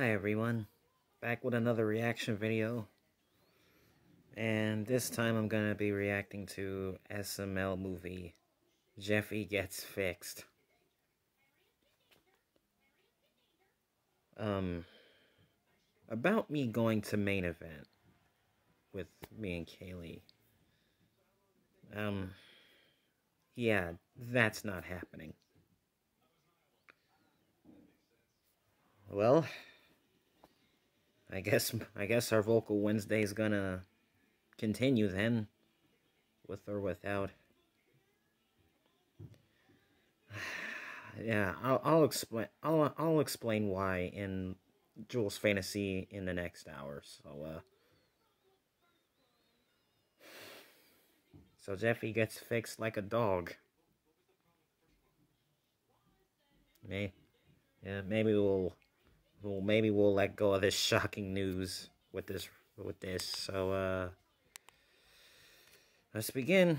Hi everyone, back with another reaction video. And this time I'm gonna be reacting to SML movie, Jeffy Gets Fixed. Um, about me going to main event with me and Kaylee. Um, yeah, that's not happening. Well, I guess I guess our vocal Wednesday is gonna continue then, with or without. yeah, I'll I'll explain I'll I'll explain why in Jules Fantasy in the next hour. So uh. So Jeffy gets fixed like a dog. May, yeah, maybe we'll well, maybe we'll let go of this shocking news with this with this. So uh let's begin.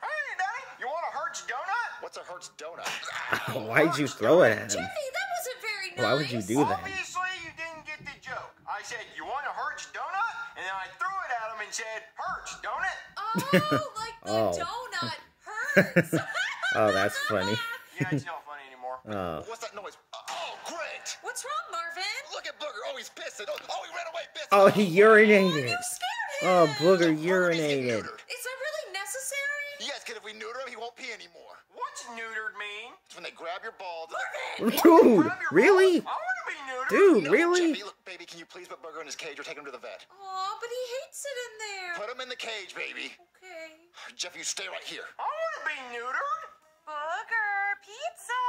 Hey, Daddy, you want a Hertz donut? What's a Hertz donut? Why'd you throw it at him? Jeffy, that wasn't very nice. Why would you do that? Obviously, you didn't get the joke. I said, you want a Hertz donut? And then I threw it at him and said, Hertz donut? Oh, like the Oh. donut hurts. Oh, that's funny. Yeah, it's not funny anymore. Oh. What's that Oh, he urinated. You. Oh, Booger Booger needs to get urinated. Is that really necessary? Yes, because if we neuter him, he won't pee anymore. What's neutered mean? It's when they grab your balls. Dude, really? balls? I want to be neutered. Dude, No, really? Jeffy, look, baby, can you please put Booger in his cage or take him to the vet? Aw, but he hates it in there. Put him in the cage, baby. Okay. Jeff, you stay right here. I want to be neutered. Booger, pizza.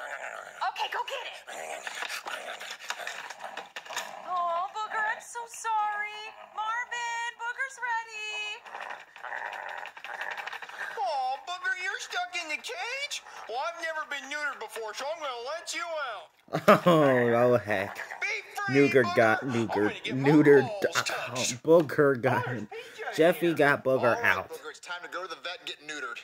Okay, go get it. Oh, I'm so sorry. Marvin, Booger's ready. Oh, Booger, you're stuck in the cage? Well, I've never been neutered before, so I'm going to let you out. Oh, oh heck. Be Nuger got I'm neutered. gonna get my Neutered. balls Oh. Booger got. Where's PJ Jeffy here? got Booger right, out. Booger, it's time to go to the vet and get neutered.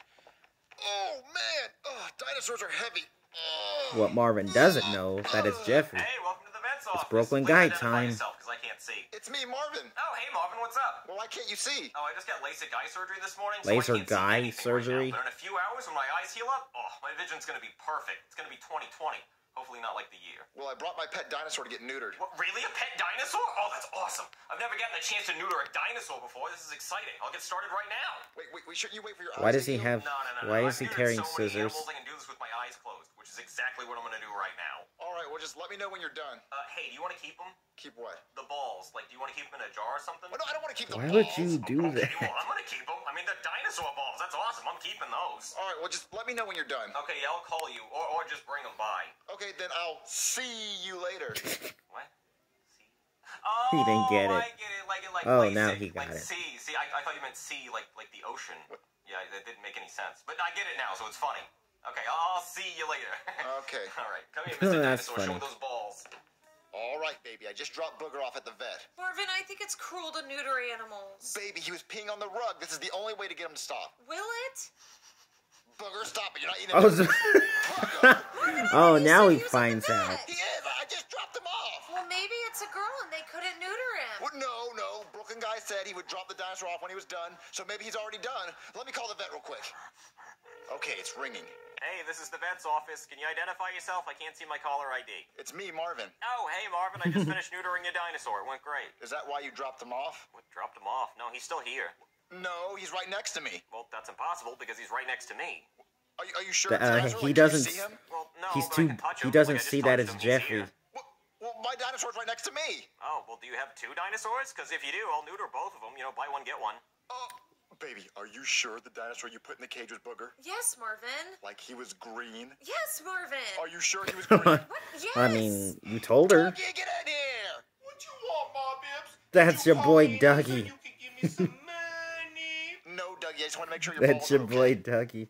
Oh, man. Oh, dinosaurs are heavy. Oh. What Marvin doesn't know that it's Jeffrey. Hey, welcome to the office. Brooklyn Please Guy time. yourself, 'cause I can't see. It's me, Marvin. Oh, hey Marvin, what's up? Well, why can't you see? Oh, I just got LASIK eye surgery this morning. So Laser I can't guy anything surgery? Right now. But in a few hours, when my eyes heal up, oh, my vision's gonna be perfect. It's gonna be 2020. Hopefully not like the year. Well, I brought my pet dinosaur to get neutered. What, really? A pet dinosaur? Oh, that's awesome. I've never gotten a chance to neuter a dinosaur before. This is exciting. I'll get started right now. Wait, wait, wait, shouldn't you wait for your Why eyes does he heal? have? No, no, no. Why no. is he I've carrying so many scissors? animals, I can do this with my eyes closed, which is exactly what I'm gonna do right now. All right, well, just let me know when you're done. Uh, hey, do you want to keep them? Keep what? The balls. Like, do you want to keep them in a jar or something? Oh, no, I don't want to keep the Why balls. would you do Okay, well, that? I'm gonna keep them. I mean, they're dinosaur balls. That's awesome. I'm keeping those. All right, well, just let me know when you're done. Okay, yeah, I'll call you, or, or just bring them by. Okay, then I'll see you later. What? See? Oh, He didn't oh, get it. I get it. Like, like Oh, LASIK, now he got like it. Sea. See, I, I thought you meant sea, like, like the ocean. Yeah, that didn't make any sense. But I get it now, so it's funny. Okay, I'll see you later. Okay. All right, come here, Mr. That's Dinosaur. Show funny. me those balls. All right, baby, I just dropped Booger off at the vet. Marvin, I think it's cruel to neuter animals. Baby, he was peeing on the rug. This is the only way to get him to stop. Will it? Booger, stop it. You're not eating Oh, it. Oh, Marvin, oh now said he was at the finds vet. out. He is. I just dropped him off. Well, maybe it's a girl and they couldn't neuter him. Well, no, no. Brooklyn guy said he would drop the dinosaur off when he was done, so maybe he's already done. Let me call the vet real quick. Okay, it's ringing. Hey, this is the vet's office. Can you identify yourself? I can't see my caller ID. It's me, Marvin. Oh, hey, Marvin. I just finished neutering your dinosaur. It went great. Is that why you dropped him off? What, dropped him off? No, he's still here. No, he's right next to me. Well, that's impossible because he's right next to me. Are you, are you sure? The- uh, dinosaur? he Like, can you doesn't see him? Well, no, He's but I too. can touch He doesn't Like, see that as Jeffrey. Well, well, my dinosaur's right next to me. Oh, well, do you have two dinosaurs? Because if you do, I'll neuter both of them. You know, buy one, get one. Oh, baby, are you sure the dinosaur you put in the cage was Booger? Yes, Marvin. Like he was green? Yes, Marvin. Are you sure he was green? What? Yes. I mean, you told her. Dougie, get in here! What you want, Ma Bibbs? That's you your boy me so Dougie. you could give me some money? No, Dougie, I just want to make sure your That's your are boy. Dougie.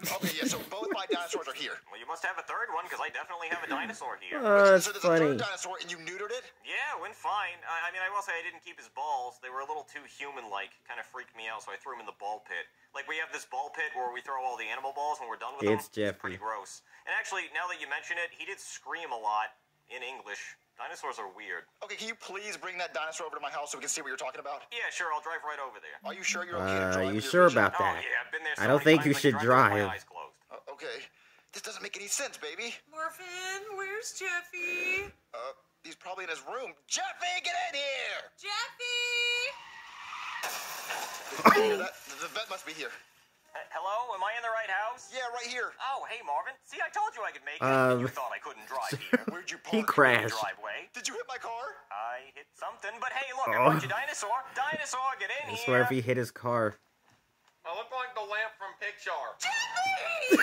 Yeah. Okay, yeah, so both my dinosaurs are here. Well, you must have a third one because I definitely have a dinosaur here. Oh, that's so there's a funny. third dinosaur and you neutered it? Yeah, went fine. I, I mean, I will say I didn't keep his balls. They were a little too human-like. Kind of freaked me out, so I threw him in the ball pit. Like we have this ball pit where we throw all the animal balls when we're done with It's them. Jeffrey. pretty gross. And actually, now that you mention it, he did scream a lot in English. Dinosaurs are weird. Okay, can you please bring that dinosaur over to my house so we can see what you're talking about? Yeah, sure. I'll drive right over there. Are you sure you're okay Uh, to drive? are you sure your vision? about Oh that? yeah, I've been there. So I don't think you should drive drive. My eyes closed. Uh, okay, this doesn't make any sense, baby. Marvin, where's Jeffy? Uh, he's probably in his room. Jeffy, get in here! Jeffy! Did you hear that? The vet must be here. Uh, hello, am I in the right house? Yeah, right here. Oh, hey Marvin. See, I told you I could make it. Um, you thought I couldn't drive here. Where'd you park? He In the crashed. driveway. Did you hit my car? I hit something, but hey, look, I Oh. brought you dinosaur. Dinosaur, get in I here. swear if he hit his car. I look like the lamp from Pixar. Jeffy!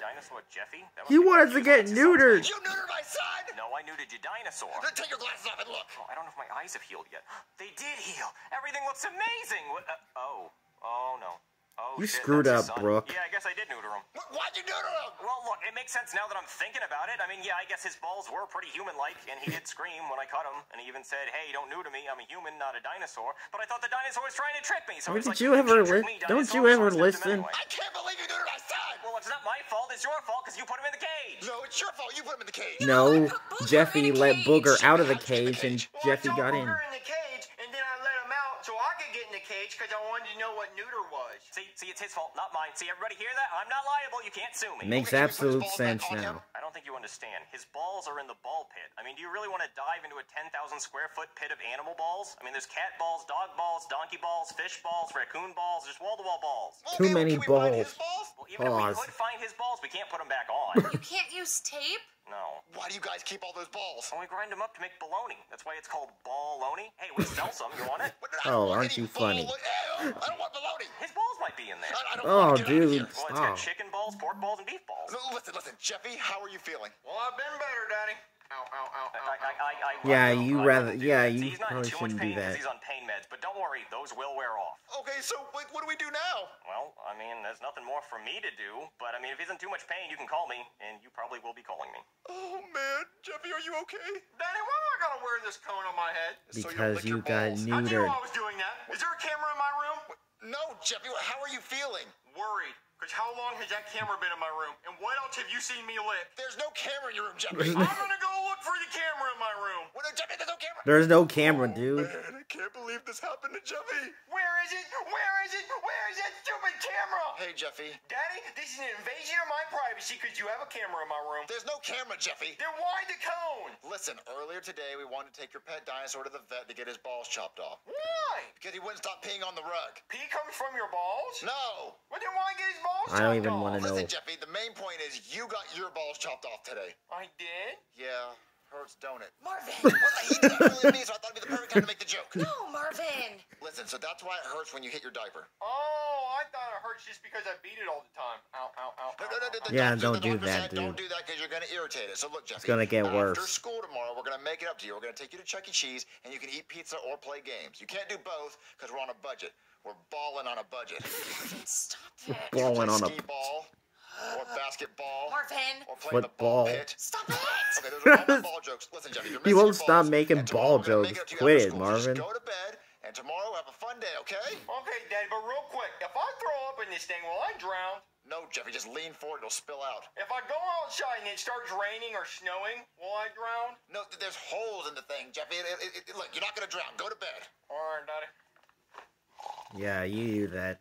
dinosaur Jeffy? That He wanted to get neutered. You neutered my son! No, I neutered your dinosaur. Then take your glasses off and look. Oh, I don't know if my eyes have healed yet. They did heal. Everything looks amazing. What, uh, oh, oh no. Oh, You shit, screwed up. Brooke. Yeah, I guess I did neuter him. Why'd you neuter him? Well, look, it makes sense now that I'm thinking about it. I mean, yeah, I guess his balls were pretty human-like, and he did scream when I cut him, and he even said, "Hey, don't neuter me. I'm a human, not a dinosaur." But I thought the dinosaur was trying to trick me. So Why he's did like, you ever "Can't trick li- me, don't dinosaur," you so I ever stabbed him listen? anyway. I can't believe you neutered my son! Well, it's not my fault. It's your fault because you put him in the cage. No, it's your fault. You put him in the cage. No, put Jeffy let cage. Booger out of the She had to cage and the cage. Jeffy I got in. Booger in the cage, and then I let him out so I could get in the cage because I wanted to know what neuter was. See, see, it's his fault, not mine. See, everybody hear that? I'm not liable. You can't sue me. Makes Okay, can we put his absolute sense back on him? now. I don't think you understand. His balls are in the ball pit. I mean, do you really want to dive into a 10,000 square foot pit of animal balls? I mean, there's cat balls, dog balls, donkey balls, fish balls, raccoon balls, there's wall to wall balls. Too Okay, many can we find his balls. balls? Well, even Pause. if we could find his balls, we can't put them back on. You can't use tape? No. Why do you guys keep all those balls? And we grind them up to make bologna. That's why it's called ball-oney. Hey, we sell some. You want it? Oh, aren't you funny. I don't want bologna. His balls might be in there. I, I don't Oh, want to get out of dude. Well, it's Oh. got chicken balls, pork balls, and beef balls. No, Listen, listen, Jeffy, how are you feeling? Well, I've been better, Daddy. Ow, ow, ow, ow, I, ow. I, I, I, Yeah, I will- you I rather- yeah, you See, he's not in probably shouldn't do pain 'cause that. He's on pain meds, but don't worry, those will wear off. Okay, so what, what do we do now? Well, I mean, there's nothing more for me to do, but I mean, if he's in too much pain, you can call me, and you probably will be calling me. Oh man, Jeffy, are you okay? Daddy, why do I gotta wear this cone on my head? So you Because you got balls. How do you neutered. know I was doing that? Is there a camera in my room? No, Jeffy, how are you feeling? Worried. Because how long has that camera been in my room? And what else have you seen me lick? There's no camera in your room, Jeffy. camera in my room. Well, no, Jeffy, there's no camera. There's no camera, dude. Oh, man, I can't believe this happened to Jeffy. Where is it? Where is it? Where is that stupid camera? Hey, Jeffy, Daddy, this is an invasion of my privacy because you have a camera in my room. there's no camera, Jeffy. Then why the cone? Listen, earlier today we wanted to take your pet dinosaur to the vet to get his balls chopped off Why? because he wouldn't stop peeing on the rug. Pee comes from your balls? No. Well, then why get his balls I don't even off? wanna know. Listen, Jeffy, the main point is you got your balls chopped off today. I did? Yeah, hurts, don't it? Marvin! Well, he did that earlier me, so I thought it'd be the perfect time to make the joke. no, Marvin! Listen, so that's why it hurts when you hit your diaper. Oh, I thought it hurts just because I beat it all the time. Ow, ow, ow. No, ow, no, no, ow, the ow. Yeah, don't do that, said Don't do that because you're going to irritate it. So look, Jeffy. gonna get After worse. school tomorrow, we're going to make it up to you. We're going to take you to Chuck E. Cheese, and you can eat pizza or play games. You can't do both because we're on a budget. We're balling on a budget. Stop it. Balling on a Skee ball or basketball Marvin! or playing the Football. ball pit. Stop it! Okay, those are all my ball jokes. Listen, Jeffy, you're He missing won't your stop balls, making ball we're make jokes. it up to you Quit it, Marvin. Just go to bed, and tomorrow have a fun day, okay? Okay, Daddy, but real quick, if I throw up in this thing, will I drown? No, Jeffy, just lean forward. It'll spill out. If I go outside and it starts raining or snowing, will I drown? No, th- there's holes in the thing, Jeffy. It, it, it, look, you're not gonna drown. Go to bed. All right, Daddy. Yeah, you do that.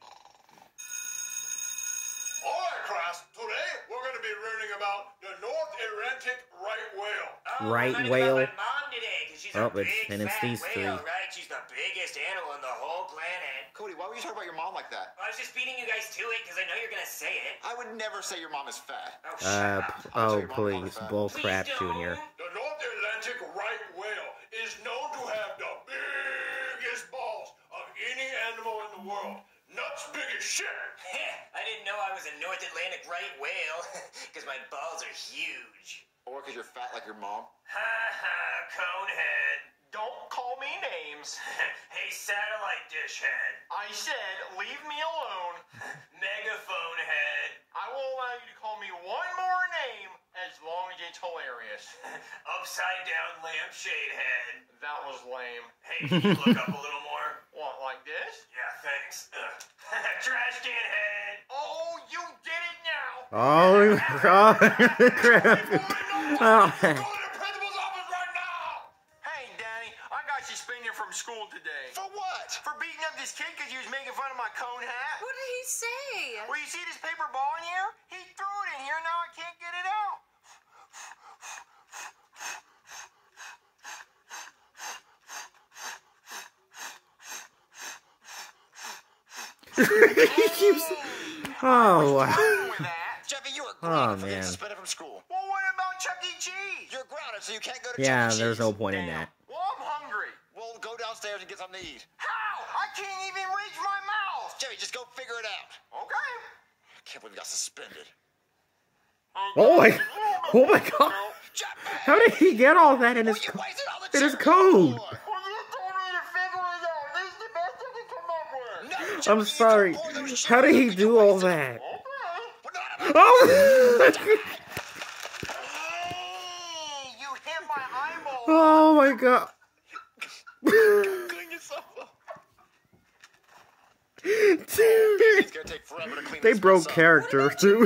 All right, class. Today we're going to be learning about the North Atlantic right whale. Oh, Right whale. About my mom today, 'cause she's Oh, it's- and it's fat these whale, three. right? She's the biggest animal on the whole planet. Cody, why would you talk about your mom like that? I was just beating you guys to it because I know you're gonna say it. I would never say your mom is fat. Oh, shut Uh, up. p- I'll tell oh, your mom please. that. Bull crap. Junior. The North Atlantic right whale is known to have the biggest balls of any animal in the world. Nuts shit. I didn't know I was a North Atlantic right whale because my balls are huge. Or because you're fat like your mom. Ha ha, conehead. Don't call me names. hey, satellite dish head. I said, leave me alone. Megaphone head. I I will allow you to call me one more name as long as it's hilarious. Upside down lampshade head. That was lame. Hey, can you look up a little more? What, like this? Yeah, thanks. Ugh. Trash can head. Oh, you did it now! Oh, oh crap. Oh, he keeps. Oh, wow. Jeffy, you are Oh, for man. suspended from school. Well, what about Chuck E. Cheese? You're grounded, so you can't go to Yeah, Chuck E. there's no point in that. Well, I'm hungry. Well, go downstairs and get something to eat. How? I can't even reach my mouth. Jeffy, just go figure it out. Okay. I can't believe you got suspended. Oh my, oh my god. How did he get all that in his you co- wasted all the in his code? Well, you told me to figure it out. This is the best I can come up with. No, Jeffy, I'm sorry. took more of those How did he do all that? Oh! You hit my eyeball. oh my god. Clean yourself up. It's gonna take forever to clean they broke character His too. eye.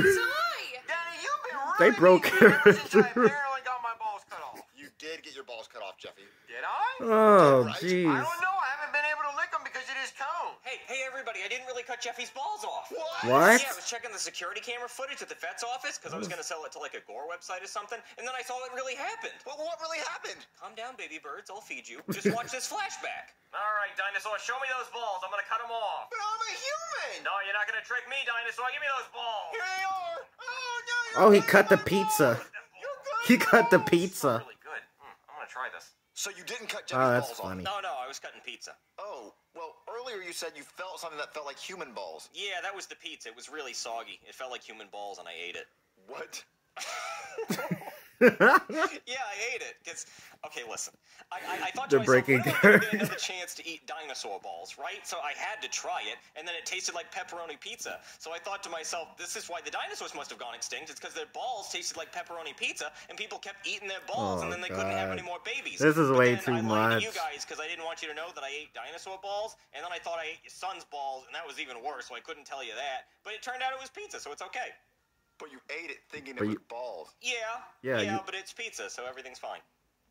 Danny, you've been They really broke mean to me ever since I character. got my balls cut off. You did get your balls cut off, Jeffy. Did I? Oh Right? I jeez. don't know. I haven't been able to lick them because it is cone. Hey, hey, everybody! I didn't really balls off. What? What? Yeah, I was checking the security camera footage at the vet's office because I was gonna sell it to like a gore website or something, and then I saw it really happened. Well, what really happened? Calm down, baby birds. I'll feed you. Just watch this flashback. All right, dinosaur, show me those balls. I'm gonna cut them off. But I'm a human. No, you're not gonna trick me, dinosaur. Give me those balls. Here they are. Oh, no, you're Oh, he cut the pizza. You're He cut the pizza. Really good. Hmm, I'm gonna try this. So you didn't cut Jeffy's Oh, ah, that's balls funny. No, no, I was cutting pizza. Oh, well, earlier you said you felt something that felt like human balls. Yeah, that was the pizza. It was really soggy. It felt like human balls, and I ate it. What? Yeah, I ate it. Cause okay, listen. I, I, I thought to They're myself, breaking when am I gonna get character. another chance to eat dinosaur balls, right? So I had to try it, and then it tasted like pepperoni pizza. So I thought to myself, this is why the dinosaurs must have gone extinct. It's because their balls tasted like pepperoni pizza, and people kept eating their balls, Oh, and then they couldn't have any more babies. This is But way too I lied to you guys because I didn't want you to know that I ate dinosaur balls, and then I thought I ate your son's balls, and that was even worse. So I couldn't tell you that. But it turned out it was pizza, so it's okay. But you ate it thinking But it was you- balls. Yeah. Yeah, Yeah, you- but it's pizza, so everything's fine.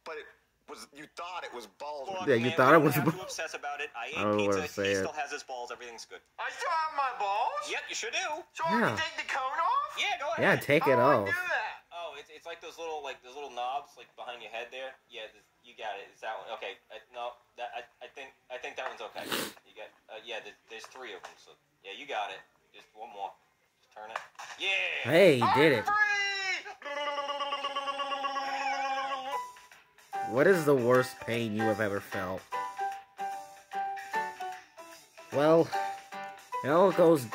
But it was you thought it was balls. Look, Yeah, you thought it was don't have ball- obsess about it. I ate I pizza. say He it. still has his balls. Everything's good. I still have my balls. Yep, you sure do. So I can Yeah. take the cone off. Yeah, go ahead. Yeah, ahead. take How it do I off. do that? Oh, it's, it's like those little like those little knobs like behind your head there. Yeah, this, you got it. It's that one. Okay, I, no, that I, I think I think that one's okay. You got uh, yeah. There's, there's three of them. So yeah, you got it. Just one more. Turn it. Yeah. Hey, he did it. What is the worst pain you have ever felt? Well, it all goes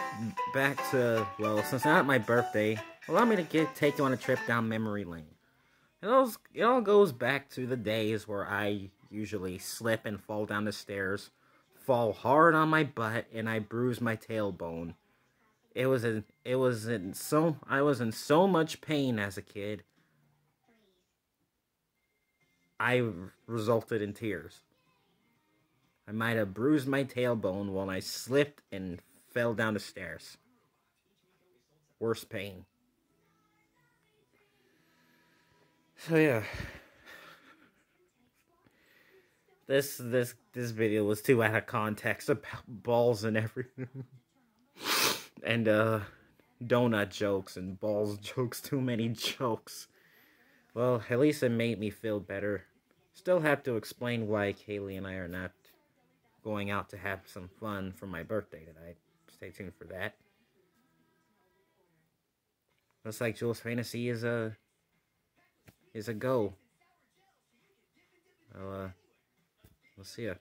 back to, well, since not my birthday, allow me to get take you on a trip down memory lane. It all, it all goes back to the days where I usually slip and fall down the stairs, fall hard on my butt, and I bruise my tailbone. It was in, it was in so I was in so much pain as a kid. I resulted in tears. I might have bruised my tailbone while I slipped and fell down the stairs. Worst pain. So yeah. This this this video was too out of context about balls and everything. and uh donut jokes and balls jokes, too many jokes. Well, at least it made me feel better. Still have to explain why Kaylee and I are not going out to have some fun for my birthday tonight. Stay tuned for that. Looks like Jules Fantasy is a is a go. Well, uh, we'll see ya.